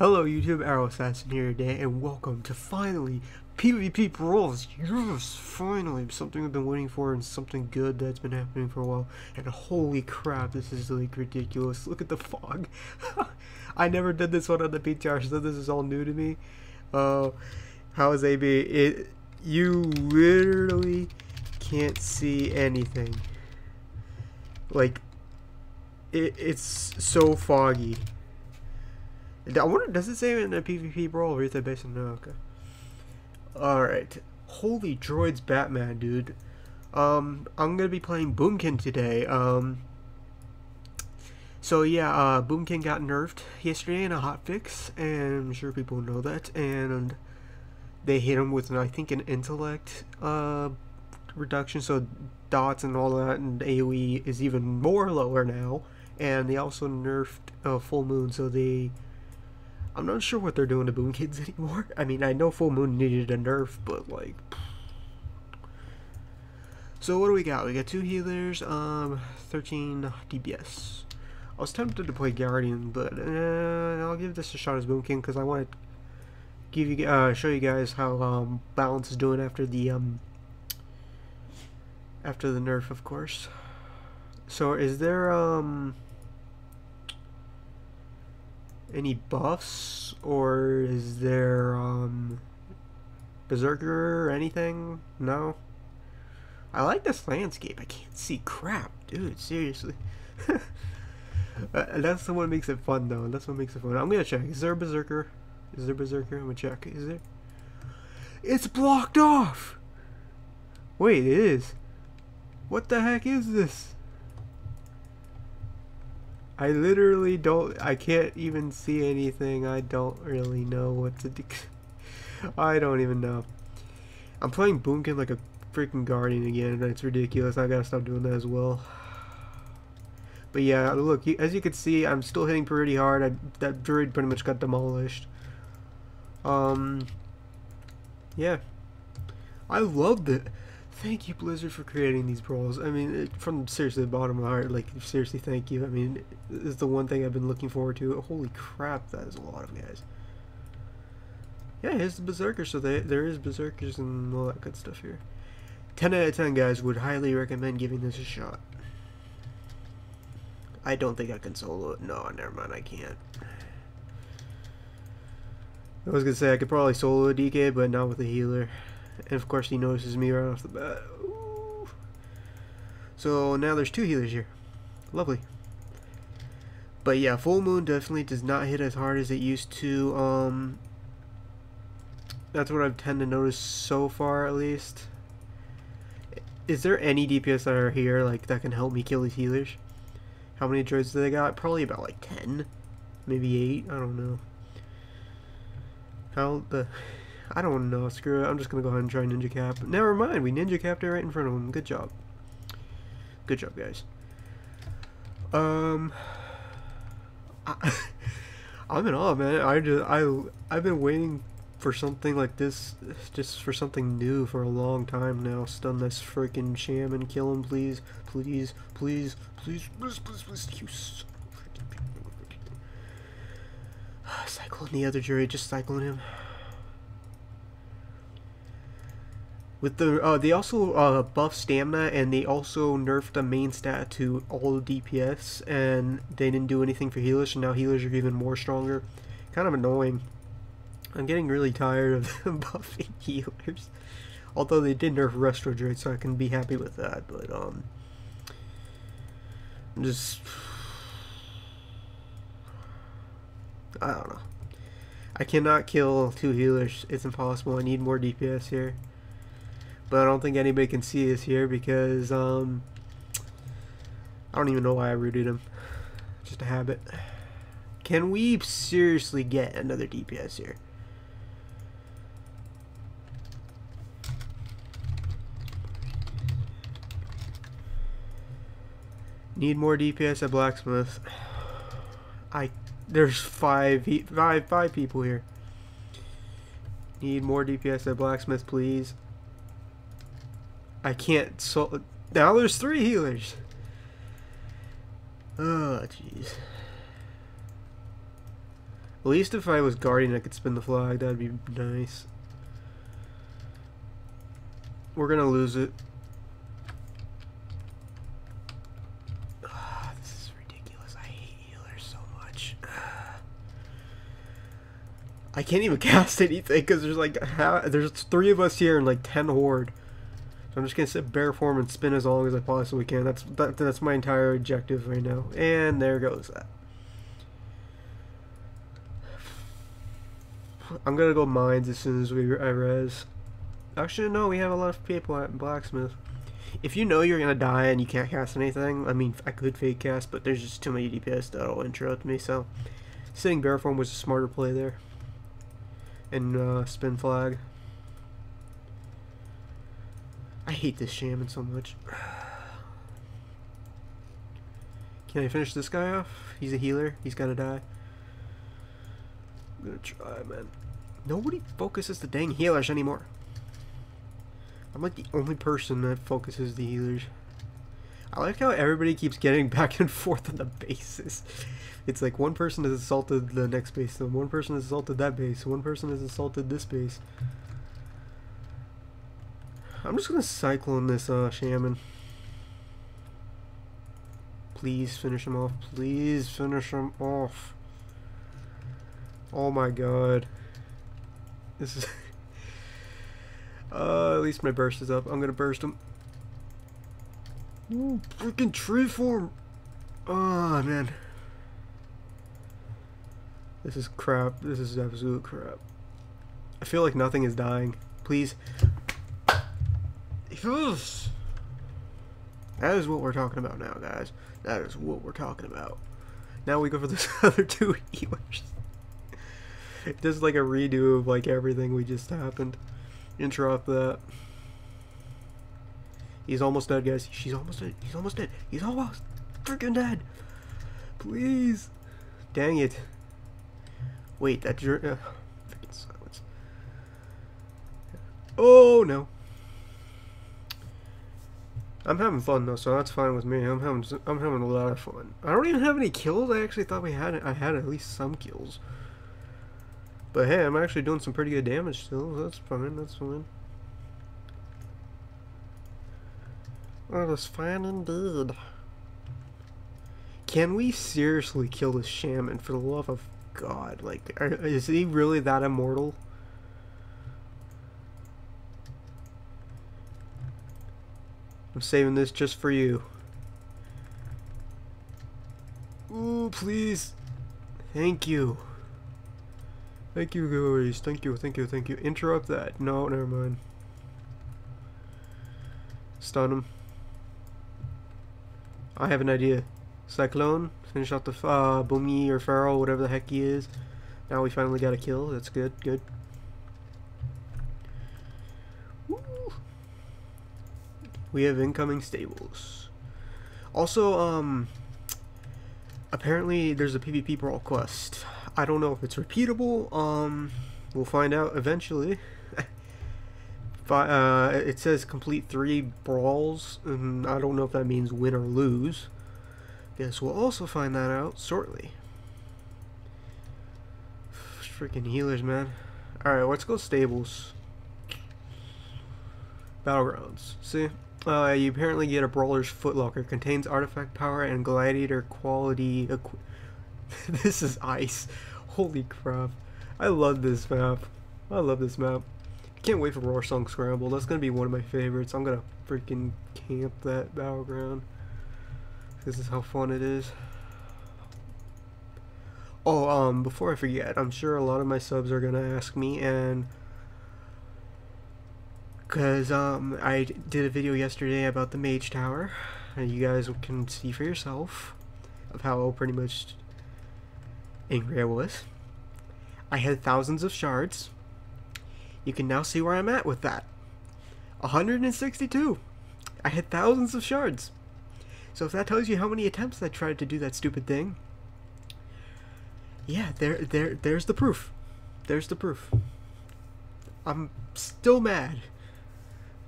Hello YouTube, Arrow Assassin here today, and welcome to finally PvP Brawls. Yes, finally, something I've been waiting for and something good that's been happening for a while. And holy crap, this is like ridiculous. Look at the fog. I never did this one on the PTR, so this is all new to me. Uh, how is AB? It, you literally can't see anything. Like, it, it's so foggy. I wonder, does it say in a PvP brawl or is it based on no? Okay. Alright. Holy druids Batman, dude. Um, I'm gonna be playing Boomkin today. Um, so yeah, uh, Boomkin got nerfed yesterday in a hotfix, and I'm sure people know that, and they hit him with, an, I think, an intellect, uh, reduction, so dots and all that, and AoE is even more lower now, and they also nerfed uh, Full Moon, so they I'm not sure what they're doing to Boomkins anymore. I mean, I know Full Moon needed a nerf, but like. So what do we got? We got two healers, um, 13 DPS. I was tempted to play Guardian, but uh, I'll give this a shot as Boomkin because I want to give you, uh, show you guys how um, Balance is doing after the um, after the nerf, of course. So is there um any buffs or is there um berserker or anything? No? I like this landscape. I can't see crap dude seriously. Uh, that's what makes it fun though. That's what makes it fun. I'm gonna check. Is there a berserker? Is there a berserker? I'm gonna check. Is there? It's blocked off! Wait it is. What the heck is this I literally don't, I can't even see anything. I don't really know what to do. I don't even know. I'm playing Boomkin like a freaking Guardian again, and it's ridiculous. I gotta stop doing that as well. But yeah, look, as you can see, I'm still hitting pretty hard. I, that druid pretty much got demolished. Um, yeah. I loved it. Thank you, Blizzard, for creating these brawls. I mean, it, from seriously the bottom of my heart, like, seriously, thank you. I mean, it's the one thing I've been looking forward to. Holy crap, that is a lot of guys. Yeah, here's the Berserker, so they, there is Berserkers and all that good stuff here. 10 out of 10, guys, would highly recommend giving this a shot. I don't think I can solo it. No, never mind, I can't. I was gonna say I could probably solo a DK, but not with a healer. And of course he notices me right off the bat. Ooh. So now there's two healers here. Lovely. But yeah, Full Moon definitely does not hit as hard as it used to. Um, that's what I've tend to notice so far, at least. Is there any DPS that are here like that can help me kill these healers? How many druids do they got? Probably about like 10. Maybe 8. I don't know. How the... I don't know. Screw it. I'm just going to go ahead and try Ninja Cap. Never mind. We Ninja Capped it right in front of him. Good job. Good job, guys. Um... I, I'm in awe, man. I just... I, I've been waiting for something like this, just for something new for a long time now. Stun this freaking sham and kill him, please. Please, please, please, please, please, please. You so Cycling the other jury, just cycling him. With the uh, they also uh, buff stamina and they also nerfed the main stat to all DPS and they didn't do anything for healers and now healers are even more stronger. Kind of annoying. I'm getting really tired of buffing healers. Although they did nerf Resto Druid so I can be happy with that, but um I'm just I don't know. I cannot kill two healers. It's impossible. I need more DPS here but I don't think anybody can see us here because um, I don't even know why I rooted him. Just a habit. Can we seriously get another DPS here? Need more DPS at Blacksmith. I there's five five five people here. Need more DPS at Blacksmith, please. I can't so now there's three healers. Oh jeez. At least if I was guardian, I could spin the flag. That'd be nice. We're gonna lose it. Ah, this is ridiculous. I hate healers so much. I can't even cast anything because there's like there's three of us here and like ten horde. So I'm just gonna sit bear form and spin as long as I possibly can. That's that, that's my entire objective right now. And there goes that. I'm gonna go mines as soon as we I res. Actually, no, we have a lot of people at blacksmith. If you know you're gonna die and you can't cast anything, I mean, I could fake cast, but there's just too many DPS that'll interrupt me. So, sitting bear form was a smarter play there. And uh, spin flag. I hate this shaman so much. Can I finish this guy off? He's a healer. He's gotta die. I'm gonna try, man. Nobody focuses the dang healers anymore. I'm like the only person that focuses the healers. I like how everybody keeps getting back and forth on the bases. It's like one person has assaulted the next base, and one person has assaulted that base, one person has assaulted this base. I'm just gonna cyclone this uh, shaman. Please finish him off. Please finish him off. Oh my god. This is... uh, at least my burst is up. I'm gonna burst him. Ooh, freaking tree form! Oh, man. This is crap. This is absolute crap. I feel like nothing is dying. Please. That is what we're talking about now, guys. That is what we're talking about. Now we go for this other two. It does like a redo of like everything we just happened. Interrupt that. He's almost dead, guys. She's almost dead. He's almost dead. He's almost freaking dead. Please. Dang it. Wait, that uh, freaking silence. Oh no. I'm having fun though, so that's fine with me. I'm having I'm having a lot of fun. I don't even have any kills. I actually thought we had I had at least some kills. But hey, I'm actually doing some pretty good damage still. That's fine. That's fine. That is fine indeed. Can we seriously kill this shaman for the love of God? Like, are, is he really that immortal? I'm saving this just for you. Ooh, please. Thank you. Thank you, guys. Thank you, thank you, thank you. Interrupt that. No, never mind. Stun him. I have an idea. Cyclone. Finish off the uh, Boomy or Feral, whatever the heck he is. Now we finally got a kill. That's good, good. We have incoming stables. Also, um, apparently there's a PvP brawl quest. I don't know if it's repeatable. Um, we'll find out eventually. but, uh, it says complete three brawls, and I don't know if that means win or lose. Guess we'll also find that out shortly. Freaking healers, man. Alright, let's go stables. Battlegrounds. See? Uh, you apparently get a Brawler's Footlocker. Contains artifact power and gladiator quality. this is ice. Holy crap. I love this map. I love this map. Can't wait for Warsong Scramble. That's gonna be one of my favorites. I'm gonna freaking camp that battleground. This is how fun it is. Oh, um, before I forget, I'm sure a lot of my subs are gonna ask me, and because um, I did a video yesterday about the Mage Tower, and you guys can see for yourself of how pretty much angry I was. I had thousands of shards. You can now see where I'm at with that. 162. I had thousands of shards. So if that tells you how many attempts I tried to do that stupid thing, yeah, there, there, there's the proof. There's the proof. I'm still mad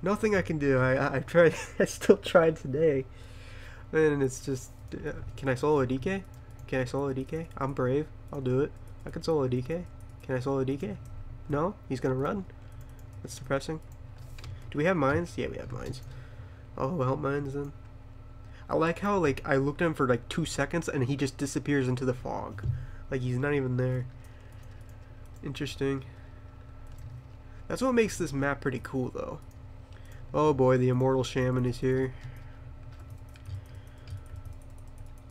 nothing I can do. I I tried. I still tried today, and it's just. Uh, can I solo a DK? Can I solo a DK? I'm brave. I'll do it. I can solo a DK. Can I solo a DK? No? He's gonna run? That's depressing. Do we have mines? Yeah, we have mines. Oh, help mines then. I like how, like, I looked at him for, like, two seconds and he just disappears into the fog. Like, he's not even there. Interesting. That's what makes this map pretty cool, though. Oh boy, the Immortal Shaman is here.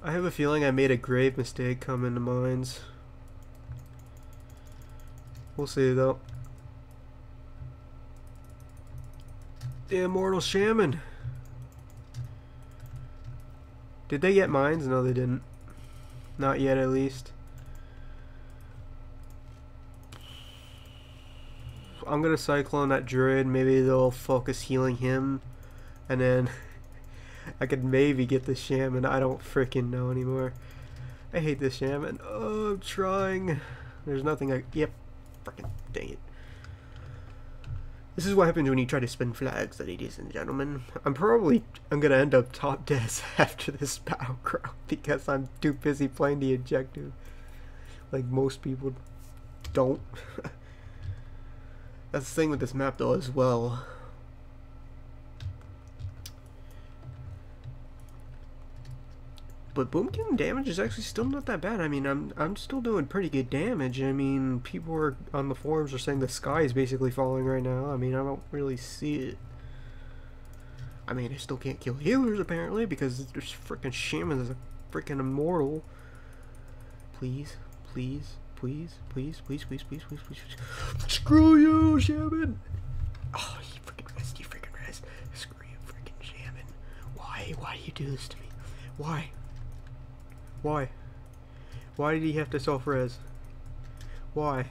I have a feeling I made a grave mistake coming to mines. We'll see, though. The Immortal Shaman. Did they get mines? No, they didn't. Not yet, at least. I'm gonna cyclone that druid. Maybe they'll focus healing him, and then I could maybe get the shaman. I don't freaking know anymore. I hate this shaman. Oh, I'm trying. There's nothing I. Yep. Freaking dang it. This is what happens when you try to spin flags, ladies and gentlemen. I'm probably I'm gonna end up top death after this battle battleground because I'm too busy playing the objective. Like most people don't. That's the thing with this map though as well. But Boomkin damage is actually still not that bad. I mean, I'm I'm still doing pretty good damage. I mean, people are on the forums are saying the sky is basically falling right now. I mean, I don't really see it. I mean, I still can't kill healers apparently because there's freaking shaman is a freaking immortal. Please, please, please, please, please, please, please, please, please. Screw you, shaman. Oh, you freaking rest, you freaking rest. Screw you, freaking shaman. Why? Why do you do this to me? Why? Why? Why did he have to self-res? Why?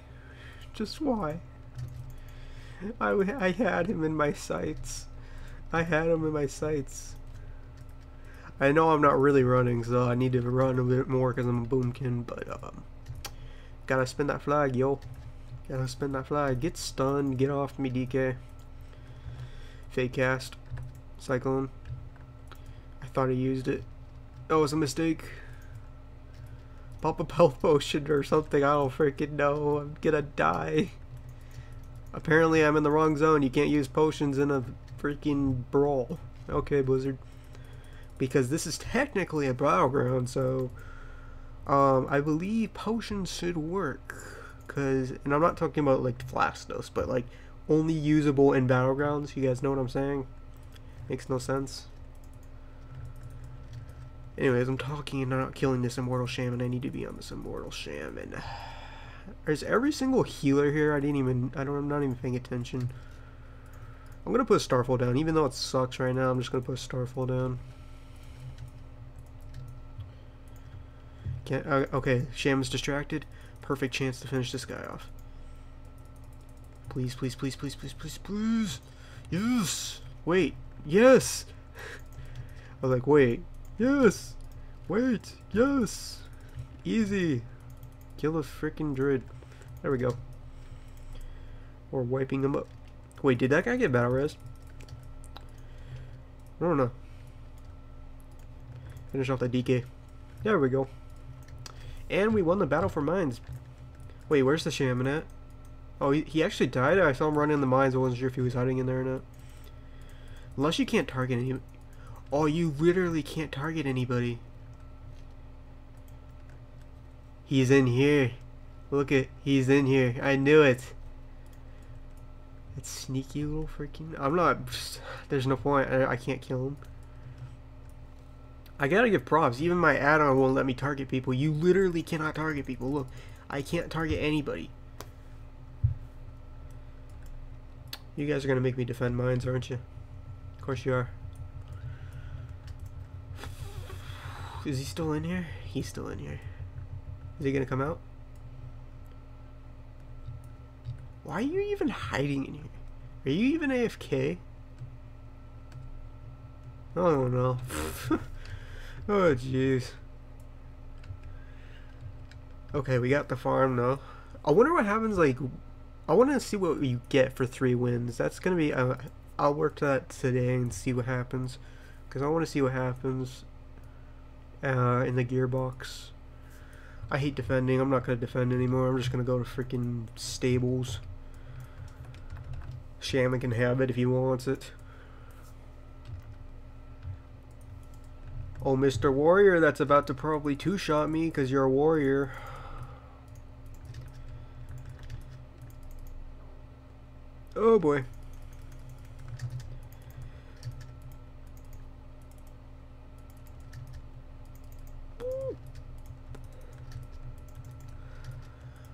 Just why? I, I had him in my sights. I had him in my sights. I know I'm not really running, so I need to run a bit more because I'm a boomkin, but um, gotta spin that flag, yo. Gotta spin that flag. Get stunned. Get off me, DK. Fake cast. Cyclone. I thought I used it. That was a mistake pop a health potion or something. I don't freaking know. I'm gonna die. Apparently I'm in the wrong zone. You can't use potions in a freaking brawl. Okay, Blizzard. Because this is technically a battleground, so um, I believe potions should work. Cause, and I'm not talking about like Flastos, but like only usable in battlegrounds. You guys know what I'm saying? Makes no sense. Anyways, I'm talking and not killing this Immortal Shaman. I need to be on this Immortal Shaman. Is every single healer here? I didn't even, I don't, I'm not even paying attention. I'm gonna put Starfall down, even though it sucks right now, I'm just gonna put Starfall down. Can't, uh, okay, Shaman's distracted. Perfect chance to finish this guy off. Please, please, please, please, please, please, please. Yes! Wait, yes! I was like, wait, Yes! Wait! Yes! Easy! Kill a freaking druid. There we go. Or wiping them up. Wait, did that guy get battle res? I don't know. Finish off that DK. There we go. And we won the battle for mines. Wait, where's the shaman at? Oh, he, he actually died? I saw him running in the mines. I wasn't sure if he was hiding in there or not. Unless you can't target him. Oh, you literally can't target anybody. He's in here. Look at, he's in here. I knew it. It's sneaky little freaking. I'm not. There's no point. I, I can't kill him. I gotta give props. Even my add-on won't let me target people. You literally cannot target people. Look, I can't target anybody. You guys are gonna make me defend mines, aren't you? Of course you are. Is he still in here? He's still in here. Is he gonna come out? Why are you even hiding in here? Are you even AFK? Oh no. oh jeez. Okay, we got the farm now. I wonder what happens like I want to see what you get for three wins. That's gonna be. Uh, I'll work that today and see what happens, because I want to see what happens uh, in the gearbox. I hate defending. I'm not going to defend anymore. I'm just going to go to freaking stables. Shaman can have it if he wants it. Oh, Mr. Warrior, that's about to probably two-shot me because you're a warrior. Oh boy.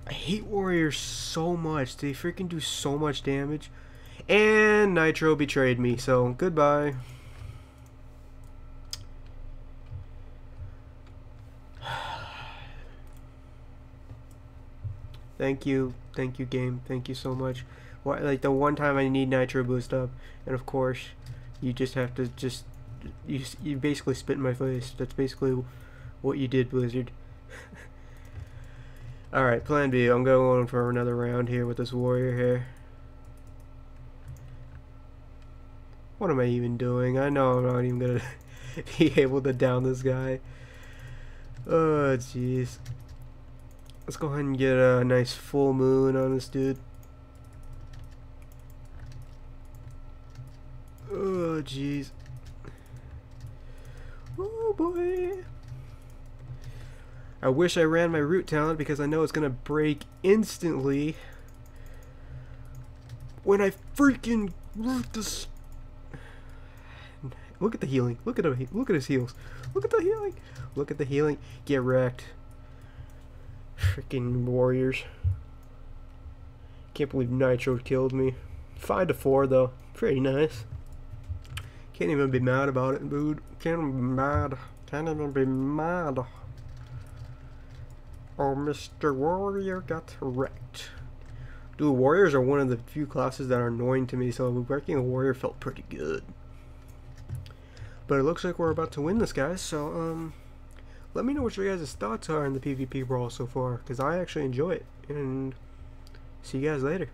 I hate warriors so much. They freaking do so much damage. And Nitro betrayed me, so goodbye. Thank you, thank you, game. Thank you so much. What, like the one time I need Nitro boost up, and of course, you just have to just you you basically spit in my face. That's basically what you did, Blizzard. All right, Plan B. I'm going for another round here with this warrior here. What am I even doing? I know I'm not even gonna be able to down this guy. Oh, jeez. Let's go ahead and get a nice full moon on this dude. Oh, jeez. Oh, boy. I wish I ran my root talent because I know it's going to break instantly when I freaking root this. Look at the healing. Look at him. Look at his heals. Look at the healing. Look at the healing. Get wrecked. Freaking warriors. Can't believe Nitro killed me. 5 to 4 though. Pretty nice. Can't even be mad about it, dude. Can't even be mad. Can't even be mad. Oh, Mr. Warrior got wrecked. Dude, warriors are one of the few classes that are annoying to me, so wrecking a warrior felt pretty good. But it looks like we're about to win this, guys, so, um... Let me know what your guys' thoughts are on the PvP Brawl so far, because I actually enjoy it. And see you guys later.